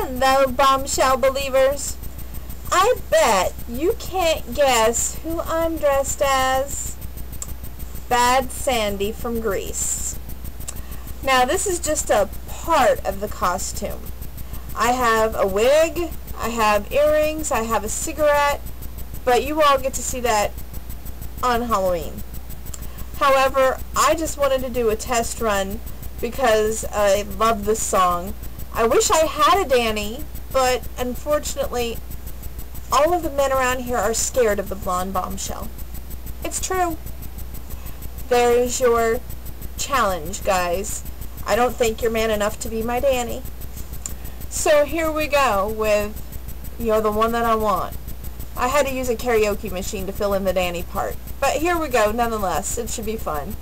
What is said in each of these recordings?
Hello, bombshell believers. I bet you can't guess who I'm dressed as. Bad Sandy from Grease. Now, this is just a part of the costume. I have a wig, I have earrings, I have a cigarette, but you all get to see that on Halloween. However, I just wanted to do a test run because I love this song. I wish I had a Danny, but unfortunately, all of the men around here are scared of the blonde bombshell. It's true. There's your challenge, guys. I don't think you're man enough to be my Danny. So here we go with You're the One That I Want. I had to use a karaoke machine to fill in the Danny part. But here we go, nonetheless. It should be fun.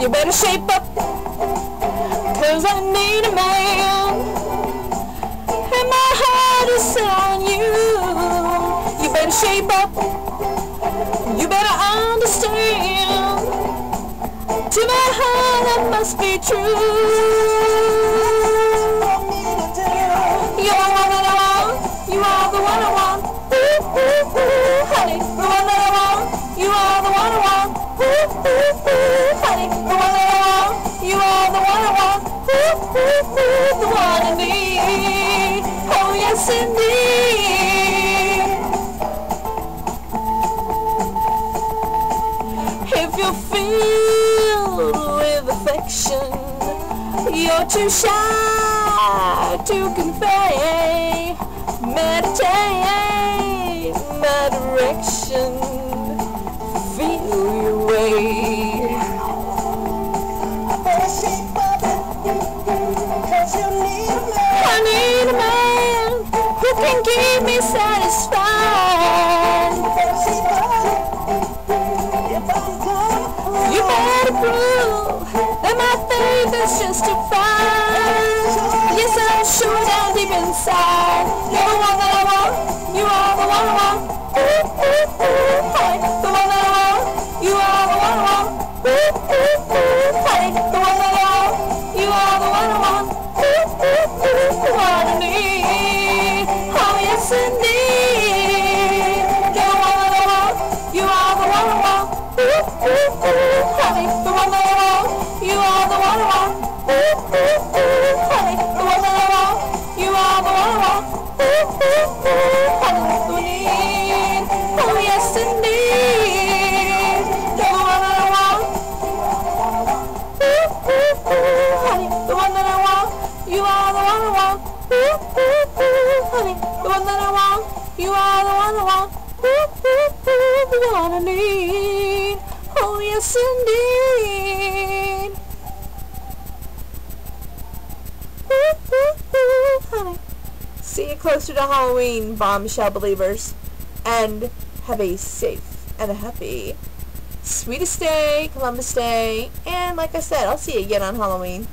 You better shape up, cause I need a man. And my heart is on you. You better shape up, you better understand. To my heart, that must be true. I need. Oh yes, indeed. If you're filled with affection, you're too shy to convey. Meditate I need a man who can keep me satisfied. You better prove that my faith is justified. Yes, I'm sure down deep inside. You're the one that I want. You are the one I want. Ooh, ooh, ooh, honey, the one that I want. You are the one I want. Honey, the one that I want. You are the one I want. Honey, the need. Oh, yes, indeed. You're the one that I want. The one that I want. You are the one I want. Honey, the one that I want. You are the one I want. The one I need. Yes, indeed. Ooh, ooh, ooh, honey. See you closer to Halloween, bombshell believers. And have a safe and a happy Sweetest Day, Columbus Day, and like I said, I'll see you again on Halloween.